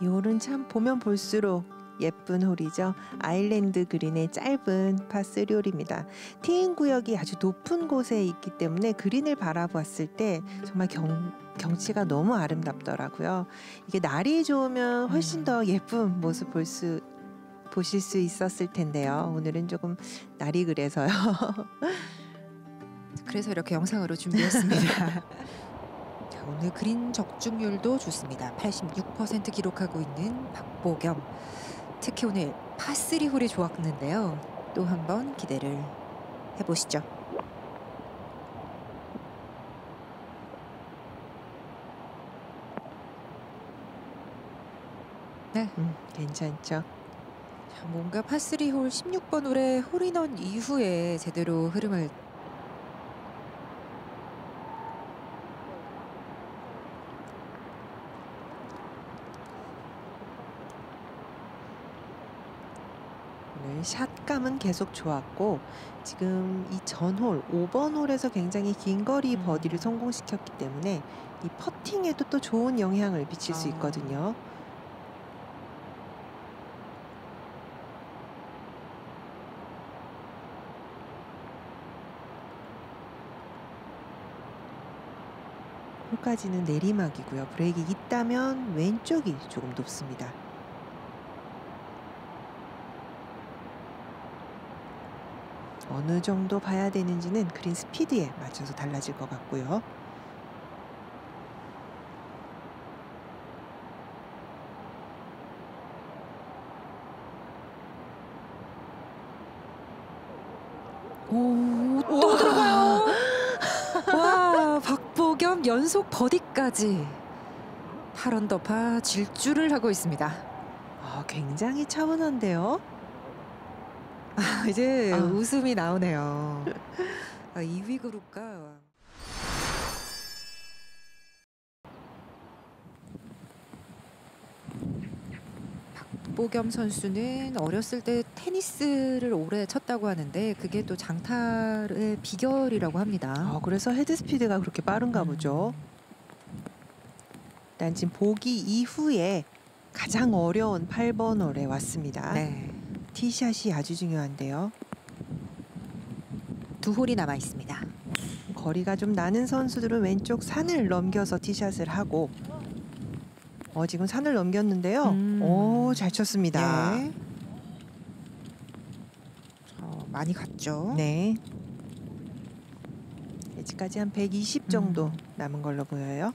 이 홀은 참 보면 볼수록 예쁜 홀이죠. 아일랜드 그린의 짧은 파3 홀입니다. 티인 구역이 아주 높은 곳에 있기 때문에 그린을 바라보았을 때 정말 경, 경치가 너무 아름답더라고요. 이게 날이 좋으면 훨씬 더 예쁜 모습 볼 수 보실 수 있었을 텐데요. 오늘은 조금 날이 그래서요. 그래서 이렇게 영상으로 준비했습니다. 자, 오늘 그린 적중률도 좋습니다. 86% 기록하고 있는 박보겸. 특히 오늘 파3 홀이 좋았는데요. 또 한 번 기대를 해보시죠. 네, 음, 괜찮죠. 자, 뭔가 파3 홀 16번 홀에 홀인원 이후에 제대로 흐름을 오늘 샷감은 계속 좋았고 지금 이 전홀 5번 홀에서 굉장히 긴 거리 음. 버디를 성공시켰기 때문에 이 퍼팅에도 또 좋은 영향을 미칠 수 아. 있거든요. 홀까지는 내리막이고요. 브레이크 있다면 왼쪽이 조금 높습니다. 어느 정도 봐야 되는지는 그린 스피드에 맞춰서 달라질 것 같고요. 오, 또 들어가요. 와, 박보겸 연속 버디까지 8언더파 질주를 하고 있습니다. 아, 굉장히 차분한데요. 아, 이제 아. 웃음이 나오네요. 아, 2위 그룹과 박보겸 선수는 어렸을 때 테니스를 오래 쳤다고 하는데 그게 또 장타의 비결이라고 합니다. 아, 그래서 헤드 스피드가 그렇게 빠른가 음. 보죠. 일단 지금 보기 이후에 가장 어려운 8번 홀에 왔습니다. 네, 티샷이 아주 중요한데요. 두 홀이 남아 있습니다. 거리가 좀 나는 선수들은 왼쪽 산을 넘겨서 티샷을 하고 어 지금 산을 넘겼는데요. 음. 오, 잘 쳤습니다. 네. 어, 많이 갔죠. 네. 에지까지 한 120 정도 음. 남은 걸로 보여요.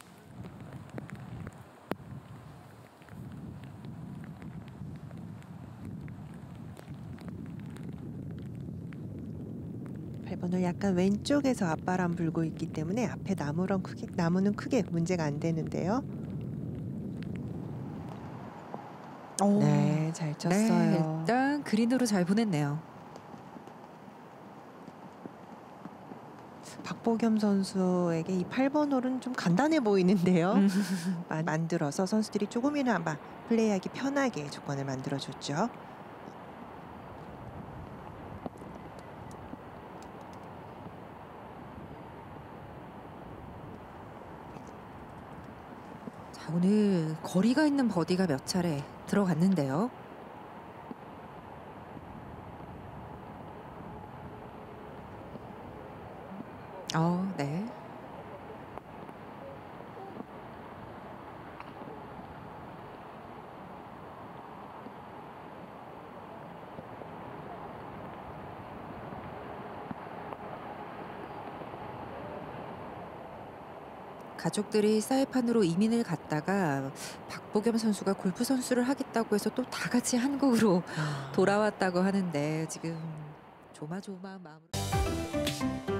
팔번을 약간 왼쪽에서 앞바람 불고 있기 때문에 앞에 나무랑 크게 나무는 크게 문제가 안 되는데요. 오. 네, 잘 쳤어요. 네, 일단 그린으로 잘 보냈네요. 박보겸 선수에게 이 8번 홀은 좀 간단해 보이는데요. 음. 마- 만들어서 선수들이 조금이나마 플레이하기 편하게 조건을 만들어줬죠. 오늘 거리가 있는 버디가 몇 차례 들어갔는데요. 어, 네. 가족들이 사이판으로 이민을 갔다가 박보겸 선수가 골프 선수를 하겠다고 해서 또 다 같이 한국으로 돌아왔다고 하는데 지금 조마조마 마음으로